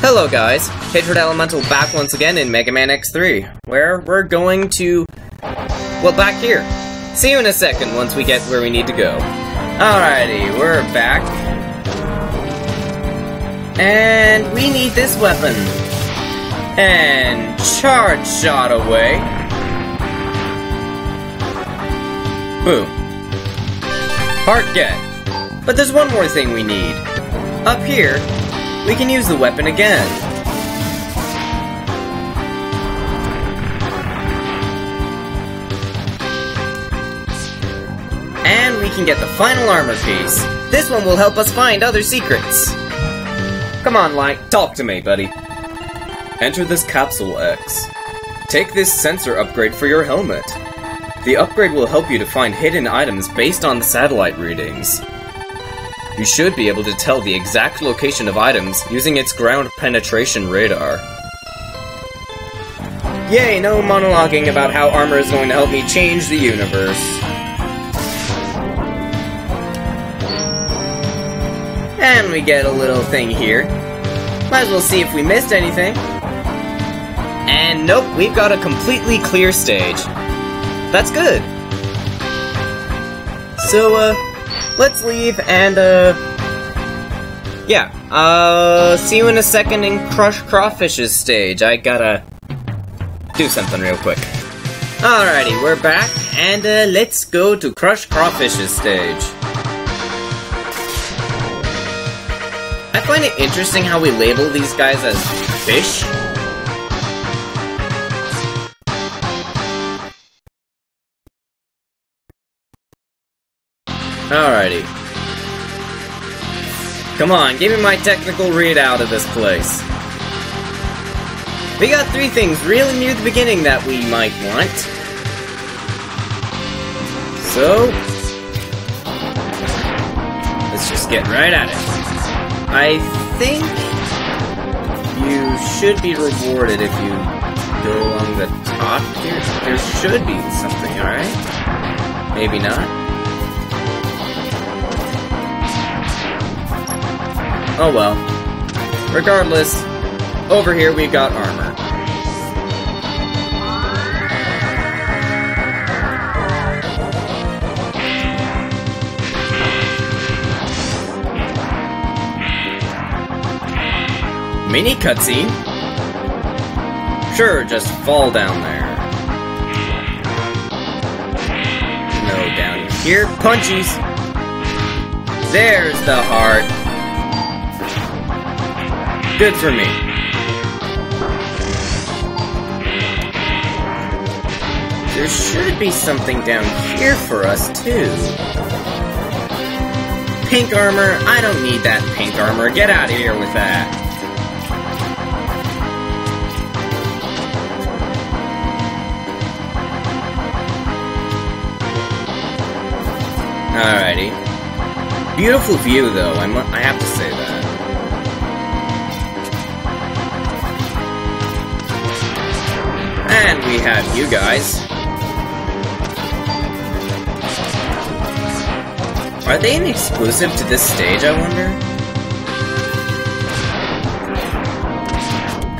Hello guys, Hatred Elemental back once again in Mega Man X3, where we're going to... well, back here. See you in a second once we get where we need to go. Alrighty, we're back. And we need this weapon. And charge shot away. Boom. Heart get. But there's one more thing we need. Up here, we can use the weapon again. And we can get the final armor piece. This one will help us find other secrets. Come on, Light, talk to me, buddy. Enter this capsule X. Take this sensor upgrade for your helmet. The upgrade will help you to find hidden items based on the satellite readings. You should be able to tell the exact location of items using its ground penetration radar. Yay, no monologuing about how armor is going to help me change the universe. And we get a little thing here. Might as well see if we missed anything. And nope, we've got a completely clear stage. That's good. So, uh, let's leave and, uh, yeah, uh, see you in a second in Crush Crawfish's stage. I gotta do something real quick. Alrighty, we're back, and, uh, let's go to Crush Crawfish's stage. I find it interesting how we label these guys as fish. Alrighty. Come on, give me my technical readout of this place. We got three things really near the beginning that we might want. So... Let's just get right at it. I think you should be rewarded if you go along the top here. There should be something, alright? Maybe not. Oh well. Regardless, over here we've got armor. Mini cutscene? Sure, just fall down there. No, down here. Punchies! There's the heart. Good for me. There should be something down here for us, too. Pink armor? I don't need that pink armor. Get out of here with that. Alrighty. Beautiful view, though, I, I have to And we have you guys. Are they an exclusive to this stage, I wonder?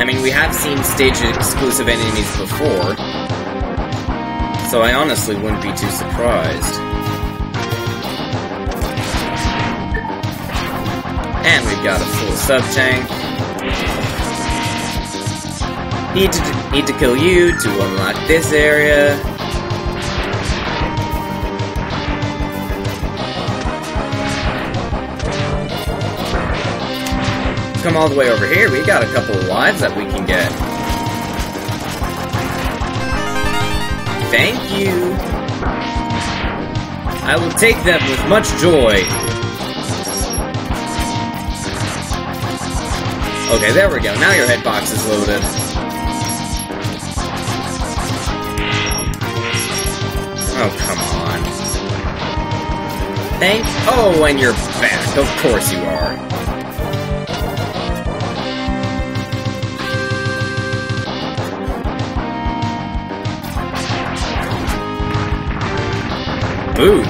I mean, we have seen stage-exclusive enemies before, so I honestly wouldn't be too surprised. And we've got a full sub-tank. Need to need to kill you to unlock this area. Come all the way over here. We got a couple of lives that we can get. Thank you. I will take them with much joy. Okay, there we go. Now your hitbox is loaded. Oh, come on. Thanks. Oh, and you're back. Of course you are. Boom.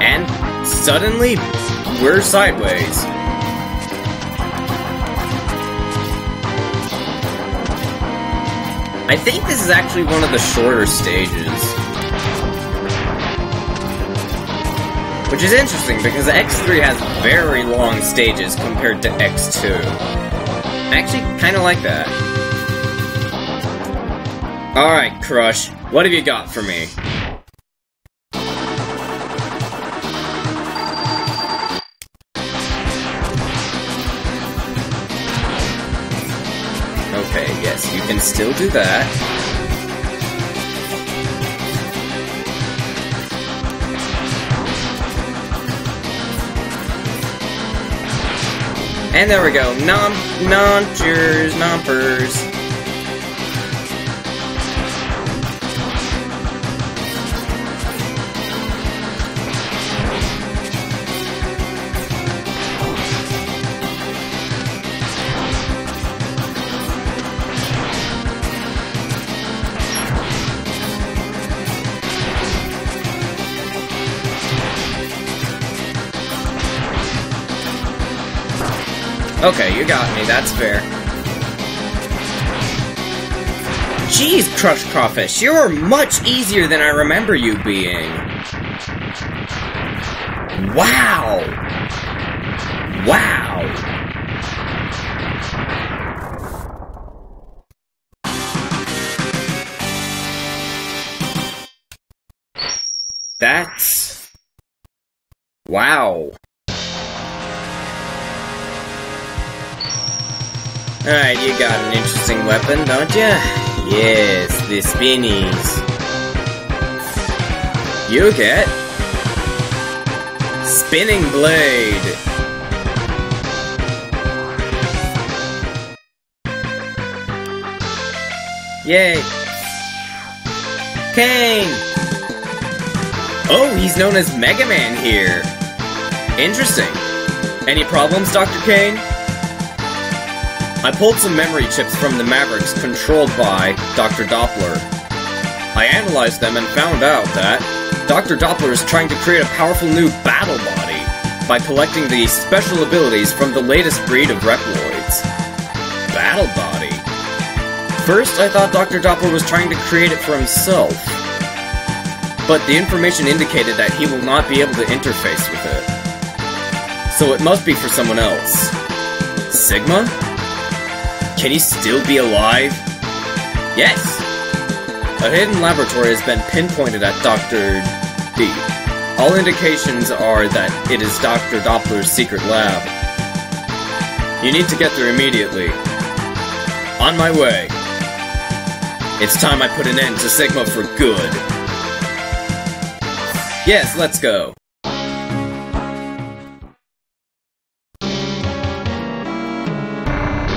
And suddenly, we're sideways. I think this is actually one of the shorter stages. Which is interesting, because X3 has very long stages compared to X2. I actually kind of like that. Alright, Crush, what have you got for me? Can still do that. And there we go. Nom nonchers, nompers. Okay, you got me, that's fair. Jeez, Crush Crawfish, you're much easier than I remember you being. Wow! Wow! That's... Wow. Alright, you got an interesting weapon, don't ya? Yes, the spinnies. You get... Spinning Blade! Yay! Cain! Oh, he's known as Mega Man here! Interesting. Any problems, Dr. Cain? I pulled some memory chips from the Mavericks controlled by Dr. Doppler. I analyzed them and found out that Dr. Doppler is trying to create a powerful new battle body by collecting the special abilities from the latest breed of Reploids. Battle body? First, I thought Dr. Doppler was trying to create it for himself. But the information indicated that he will not be able to interface with it. So it must be for someone else. Sigma? Can he still be alive? Yes! A hidden laboratory has been pinpointed at Dr. D. All indications are that it is Dr. Doppler's secret lab. You need to get there immediately. On my way. It's time I put an end to Sigma for good. Yes, let's go.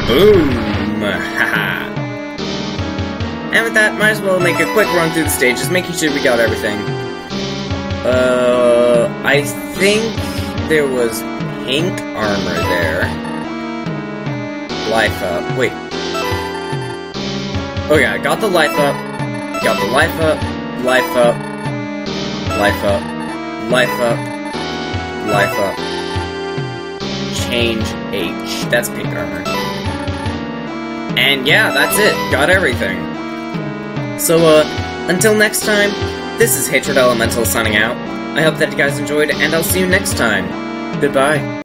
Boom! And with that, might as well make a quick run through the stages, making sure we got everything. Uh, I think there was pink armor there. Life up. Wait. Oh yeah, I got the life up. Got the life up. Life up. Life up. Life up. Life up. Change H. That's pink armor. And yeah, that's it. Got everything. So, uh, until next time, this is Hatred Elemental signing out. I hope that you guys enjoyed, and I'll see you next time. Goodbye.